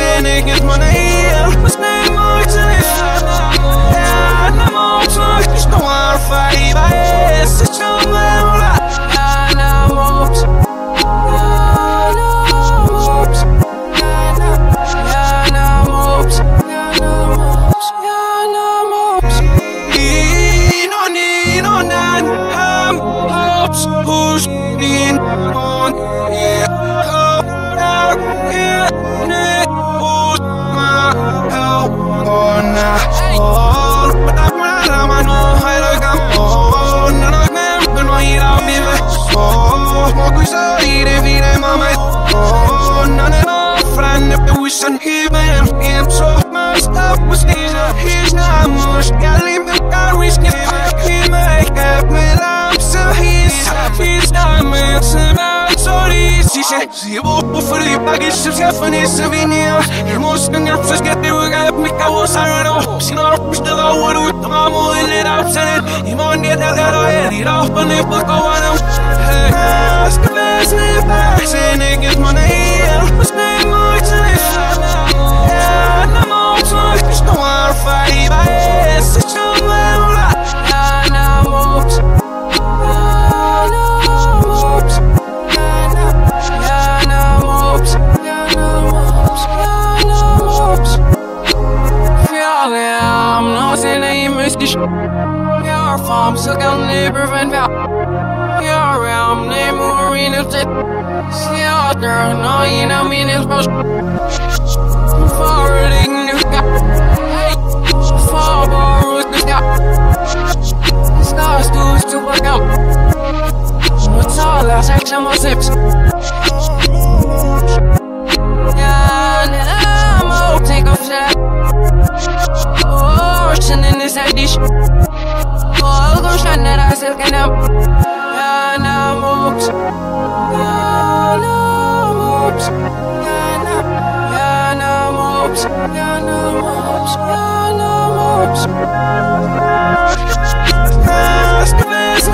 Sen ikiniz bana iyi Mas ne muhtun Ya ne muhtun Hiç ne var fari bayi Sıçan ve no, Ya ne muhtun Push in on, yeah, oh, yeah, yeah. Much Gali me carries me He make up me lamp So he's he's not me Sorry, si se Si vos på fri bagage som skaffar ni så vi ner Jag måste ner för ska du ga mig kawo sarano Si no pushta da waru tamamu ile da sanet Iman dia da da da di da på ne på kawana Hey, ska bäst ni back Say niggas money Jag fam så kan ni preventa Jag ram ni morin sit Theater no ina minus bus Forwarding nu ska Hey Far barus nu ska Stars to to welcome What's all that section was sips Yeah, I'm out take off that Ocean in this dish Oh, go shine that I still can up Yeah, now moves Yeah, now moves Yeah, now Yeah, now moves Yeah, now moves Yeah, now moves Ask the best